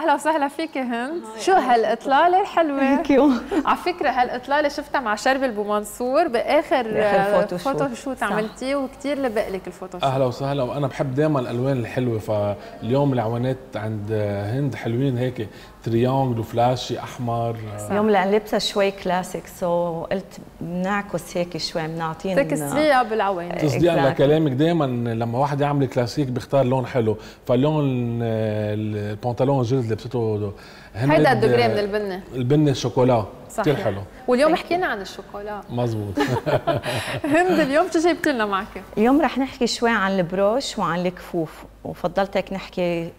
أهلا وسهلا فيك هند. شو هالإطلالة الحلوة؟ على فكرة هالإطلالة شفتها مع شربل ابو منصور بآخر, photo photo shoot. صح. عملتيه وكثير لبق لك ال photo shoot أهلا وسهلا وأنا بحب دائما الألوان الحلوة فاليوم العوينات عند هند حلوين هيك. triangle و flashy أحمر. اليوم لأن لبسها شوي كلاسيك so قلت بنعكس هيك شوي بنعطينا تكسريها بالعوينات تصديقا Exactly. لكلامك. دائما لما واحد يعمل كلاسيك بيختار لون حلو فاللون آه، البنطلون جلد لبسته هيدا الدوغري من البنة؟ البنة الشوكولا. كثير. حلو. واليوم. حكينا عن الشوكولا. مزبوط هند اليوم شو جايبتي لنا معك؟ اليوم رح نحكي شوي عن البروش وعن الكفوف. وفضلتك نحكي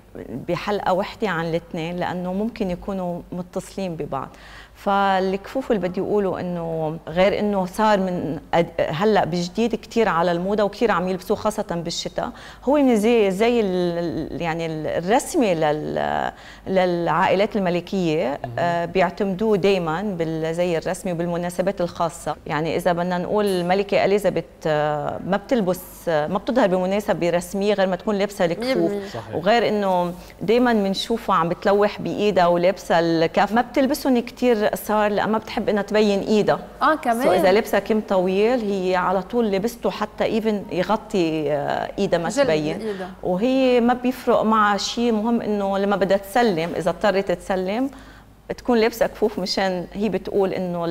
بحلقة وحدة عن الاثنين لأنه ممكن يكونوا متصلين ببعض. فالكفوف اللي بدي أقوله إنه غير إنه صار من هلأ بجديد كثير على الموضة وكثير عم يلبسوه خاصة بالشتاء هو من زي زي يعني الرسمي لل للعائلات الملكية آه، بيعتمدوه دائما بالزي الرسمي وبالمناسبات الخاصة. يعني إذا بدنا نقول الملكة إليزابيث آه، ما بتلبس آه، ما بتظهر بمناسبة رسمية غير ما تكون لابسة الكفوف. وغير إنه دائما بنشوفها عم بتلوح بإيدها ولابسة الكف. ما بتلبسهم كثير قصار لأن ما بتحب إنها تبين إيدها. آه so إذا كمان لابسه كم طويل هي على طول لبسته حتى even يغطي آه، إيدها ما تبين. بإيدها. وهي ما بيفرق معها شيء مهم إنه لما بدها تسلم إذا اضطرت تسلم تكون لابسه كفوف مشان هي بتقول إنه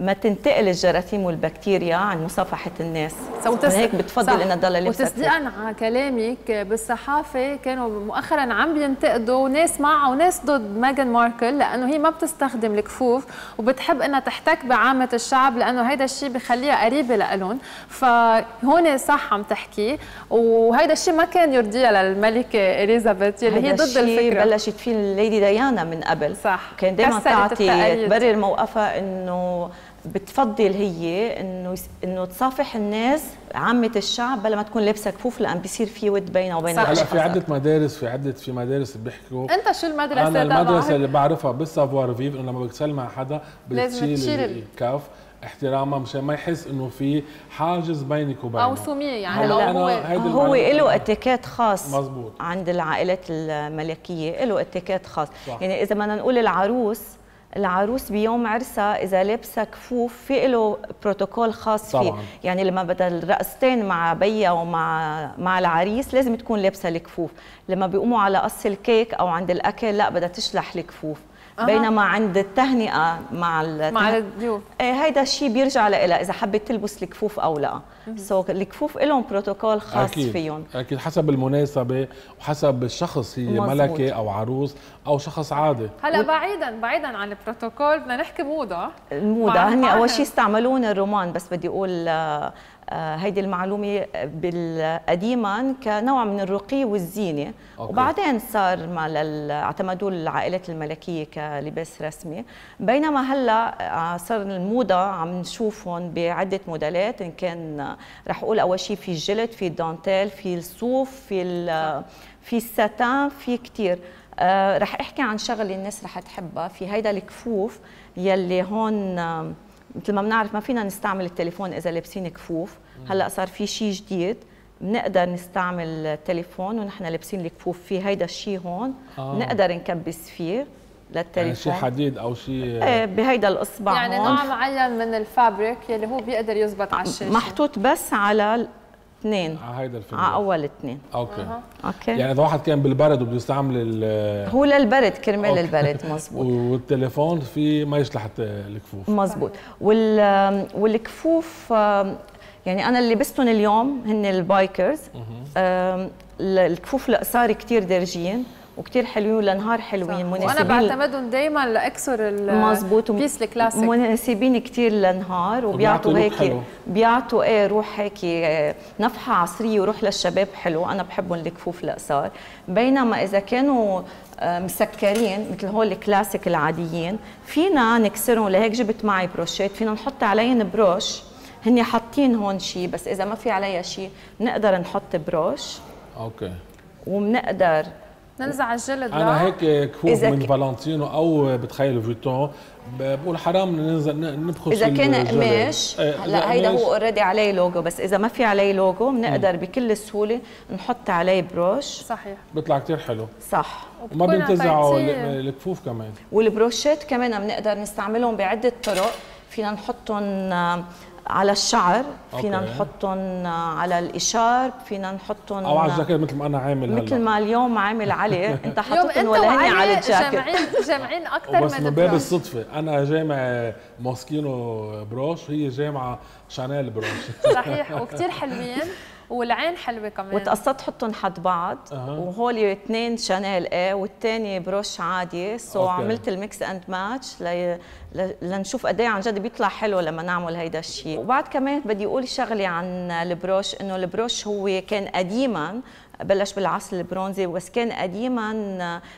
ما تنتقل الجراثيم والبكتيريا عن مصافحة الناس so من تس- هيك بتفضل. إنها تضلها لابسه. وتصديقا على كلامك بالصحافة كانوا مؤخرا عم بينتقدوا ناس معها وناس ضد ميغان ماركل لأنه هي ما بتستخدم الكفوف وبتحب إنها تحتك بعامة الشعب لأنه هيدا الشيء بخليها قريبة لهم فهون صح عم تحكي وهيدا الشيء ما كان يرضيها للملكة إليزابيث يلي هي ضد الشيء الفكرة بلشت فيه الليدي ديانا من قبل صح. كان دائما تعطي. تبرر موقفها إنه بتفضل هي إنه إنه تصافح الناس عامة الشعب بلا ما تكون لابسة كفوف لأن بيصير في ود بينها وبين صح. هلا الاشخاص في عدة مدارس في عدة في مدارس بيحكوا أنت شو المدرسة أنا المدرسة؟ اللي بعرفها بالسافوار فيف إنه لما بتسلم مع حدا بتشيل تشيل ال- الكف احتراما مشان ما يحس إنه في حاجز بينك وبينه أو سمية يعني هلا هو هو. له اتيكيت خاص مزبوط. عند العائلات الملكية له اتيكيت خاص صح. يعني إذا بدنا نقول العروس العروس بيوم عرسها إذا لابسه كفوف في له بروتوكول خاص فيه. طبعاً. يعني لما بدها الرقصتين مع بيا ومع مع العريس لازم تكون لابسة الكفوف لما بيقوموا على قص الكيك أو عند الأكل لا بدها تشلح الكفوف أها. بينما عند التهنئة مع الته- مع الضيوف. إيه هيدا الشيء بيرجع لها إذا حبت تلبس الكفوف أو لا. so الكفوف لهم بروتوكول خاص أكيد. فيهم. أكيد حسب المناسبة وحسب الشخص هي مزبوط. ملكة أو عروس أو شخص عادي. هلا بعيدا بعيدا عن البروتوكول بدنا نحكي موضة. الموضة مع- هن. أول شيء استعملون الرومان بس بدي أقول آه، آه، هيدي المعلومة قديما كنوع من الرقي والزينة. أوكي. وبعدين صار مع اعتمدوه العائلات الملكية كلباس رسمي. بينما هلأ آه، صار الموضة عم نشوفهم بعدة موديلات. إن كان آه، رح أقول أول شيء في الجلد في الدانتيل في الصوف في ال- في الساتان في كتير. آه رح أحكي عن شغلة الناس رح تحبها. في هيدا الكفوف يلي هون آه مثل ما بنعرف ما فينا نستعمل التليفون إذا لابسين كفوف. هلأ صار في شيء جديد بنقدر نستعمل التليفون ونحن لابسين الكفوف في هيدا الشيء هون آه. بنقدر نكبس فيه يعني للتليفون. شيء حديد أو شيء إيه بهيدا الأصبع يعني هون. نوع معين من ال fabric يلي هو بيقدر يزبط على الشاشة. محطوط بس على اثنين. على هيدا الفيلم على أول اثنين. أوكي. أوكي. يعني إذا واحد كان بالبرد وبده يستعمل ال- هو للبرد كرمال. البرد مزبوط. والتليفون في ما يشلح الكفوف. مزبوط. وال والكفوف يعني أنا اللي لبستهم اليوم هن ال bikers. الكفوف القصار كثير دارجين وكثير حلوين لنهار حلوين وأنا مناسبين. بعتمدهم دائما لإكسر مزبوط ال piece الكلاسيك مناسبين كثير للنهار وبيعطوا هيك. بيعطوا إيه روح هيك نفحة عصرية وروح للشباب حلو. أنا بحبهم الكفوف القصار بينما إذا كانوا آه، مسكرين مثل هول الكلاسيك العاديين فينا نكسرهم. لهيك جبت معي بروشات فينا نحط عليهم بروش. هن حاطين هون شيء بس إذا ما في عليها شيء بنقدر نحط بروش. أوكي. وبنقدر ننزع الجلد أنا هيك كفوف من فالنتينو أو بتخيل فيتون بقول حرام ننزل ن- نبخس إذا كان. قماش إيه، إذا هلا هيدا قماش، هو already عليه لوجو بس إذا ما في عليه لوجو بنقدر بكل سهوله نحط عليه بروش. صحيح. بيطلع كتير حلو. صح. وما بينتزعوا الكفوف كمان. والبروشات كمان بنقدر نستعملهم بعدة طرق. فينا نحطهم على الشعر فينا أوكي. نحطهم على الإشارب فينا نحطهم أو على الجاكيت مثل ما أنا عامل مثل ما اليوم عامل علي. أنت حاططهم انت ولا هني على الجاكيت. جامعين جامعين أكثر بس من باب. الصدفة أنا جامع موسكينو بروش وهي جامعة شانيل بروش. صحيح وكثير حلوين. والعين حلوة كمان وتقصدت حطهم حد بعض أها. وهول اثنين شانيل إيه والثاني بروش عادي so أوكي. عملت ال mix and match لي... ل... لنشوف قد إيه عن جد بيطلع حلو لما نعمل هيدا الشيء وبعد كمان بدي أقول شغلة عن البروش إنه البروش هو كان قديما بلش بالعصر البرونزي بس كان قديما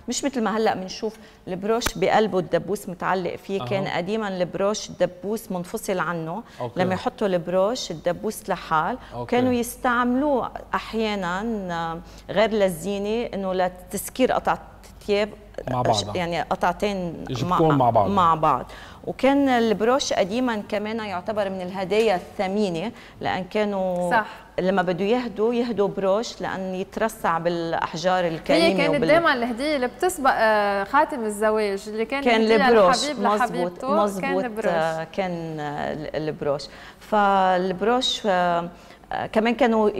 مش مثل ما هلأ بنشوف البروش بقلبه الدبوس متعلق فيه أها. كان قديما البروش الدبوس منفصل عنه أوكي. لما يحطوا البروش الدبوس لحال أوكي. كانوا يستعملوه أحيانا غير للزينة إنه لتسكير قطعه ثياب مع بعضها. يعني قطعتين يشبكوهم مع بعض. مع بعض وكان البروش قديما كمان يعتبر من الهدايا الثمينة لأن كانوا صح. لما بده يهدوا يهدوا بروش لأن يترسع بالأحجار هي الكريمة كانت وبال- دائما الهدية اللي بتسبق آه، خاتم الزواج اللي كان كان البروش مزبوط لحبيبته كان مزبوط البروش آه، كان آه، البروش فالبروش آه، آه، كمان كانوا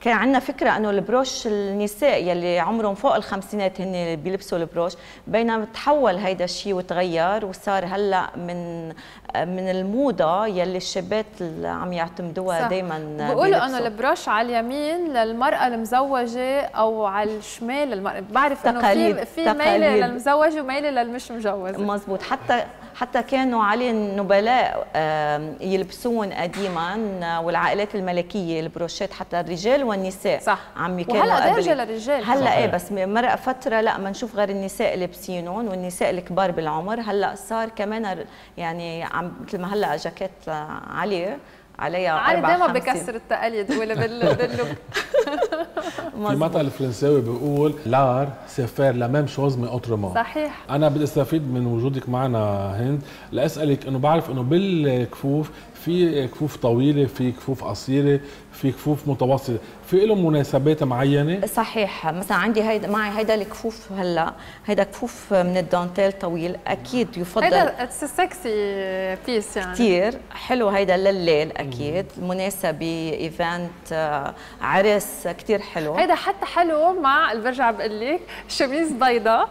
كان عندنا فكرة إنه البروش النساء يلي عمرهم فوق الخمسينات هن بيلبسوا البروش بينما تحول هيدا الشيء وتغير وصار هلأ من آه، من الموضة يلي الشابات عم يعتمدوها. دائما بقولوا إنه البروش على اليمين للمرأة المزوجة أو على الشمال المرأة. بعرف إنه في في ميلة. للمزوجة وميلة للمش مجوزة مزبوط حتى حتى كانوا عليه النبلاء يلبسون قديما آه، والعائلات الملكية البروشات حتى الرجال والنساء صح. عم كانوا وهلا قبل- درجه للرجال هلأ. إيه بس مرق فترة لا ما نشوف غير النساء لابسينهم والنساء الكبار بالعمر هلأ صار كمان يعني عم مثل ما هلا جاكيت علي عليها علي دائما. بكسر التقاليد هو اللي بال- بال look في مزبوط. مثل فرنساوي بيقول l'art c'est faire la même chose mais autrement صحيح أنا بدي استفيد من وجودك معنا هند لأسألك إنه بعرف إنه بالكفوف في كفوف طويلة في كفوف قصيرة في كفوف متوسطة. في لهم مناسبات معينة؟ صحيح. مثلا عندي هيدا معي هيدا الكفوف هلأ. هيدا كفوف من الدانتيل طويل. أكيد يفضل هيدا it's sexy piece يعني. كثير حلو هيدا لليل أكيد. مناسب ب event آه، عرس كثير حلو. هيدا حتى حلو مع اللي برجع بقول لك شميز بيضاء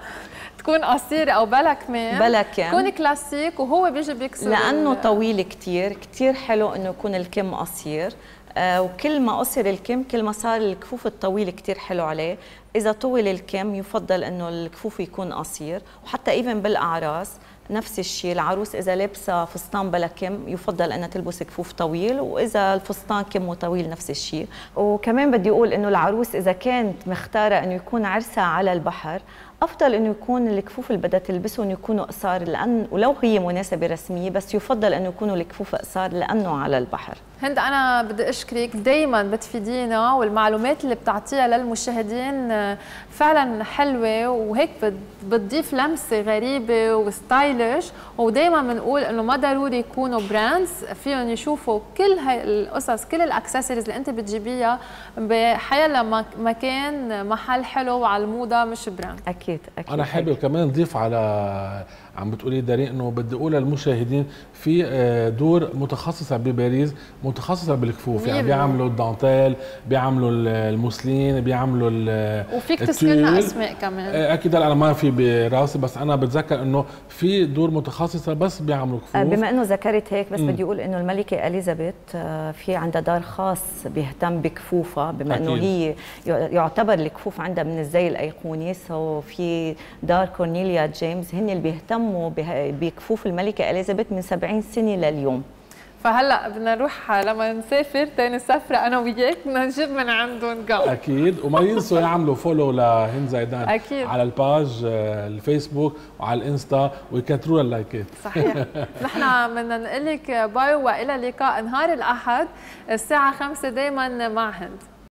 تكون قصيره أو بلا كمام بلا كم. تكون كلاسيك وهو بيجي بيكسر لأنه طويل كثير كثير حلو إنه يكون الكم قصير. آه وكل ما قصر الكم كل ما صار الكفوف الطويل كثير حلو عليه. إذا طول الكم يفضل إنه الكفوف يكون قصير. وحتى even بالأعراس نفس الشيء. العروس إذا لابسة فستان بلا كم يفضل إنها تلبس كفوف طويل. وإذا الفستان كمه طويل نفس الشيء. وكمان بدي أقول إنه العروس إذا كانت مختارة إنه يكون عرسها على البحر أفضل انه يكون الكفوف اللي بدها تلبسهم يكونوا قصار لأن ولو هي مناسبة رسمية بس يفضل انه يكونوا الكفوف قصار لأنه على البحر. هند أنا بدي أشكرك دائما بتفيدينا والمعلومات اللي بتعطيها للمشاهدين آه، فعلا حلوة وهيك بت- بتضيف لمسة غريبة وستايلش ودائما بنقول إنه ما ضروري يكونوا براندز فيهم يشوفوا كل هاي القصص كل الاكسسوارز اللي أنت بتجيبيها بحيلا مك- مكان محل حلو وعلى الموضة مش براند أكيد. أكيد أنا حابب كمان اضيف على عم بتقولي دارين إنه بدي أقول للمشاهدين في آه، دور متخصصة بباريس متخصصة بالكفوف يعني. بيعملوا الدانتيل بيعملوا ال- الموسلين بيعملوا وفيك تذكر لنا. أسماء كمان آه، أكيد أنا ما في براسي بس أنا بتذكر إنه في دور متخصصة بس بيعملوا آه، كفوف بما إنه ذكرت هيك بس بدي أقول إنه الملكة إليزابيث في عندها دار خاص بيهتم بكفوفها بما إنه. هي يع- يعتبر الكفوف عندها من الزي الأيقوني so في دار كورنيليا جيمس هن اللي بيهتموا بكفوف الملكة إليزابيث من 70 سنة لليوم. فهلا بدنا نروح لما نسافر تاني سفره أنا وياك بدنا نجيب من عندهم جوز أكيد. وما ينسوا يعملوا follow لهند زيدان. أكيد. على ال page آه، الفيسبوك وعلى الإنستا ويكتروا اللايكات صحيح. نحن بدنا نقول لك باي وإلى اللقاء نهار الأحد الساعة 5 دائما مع هند.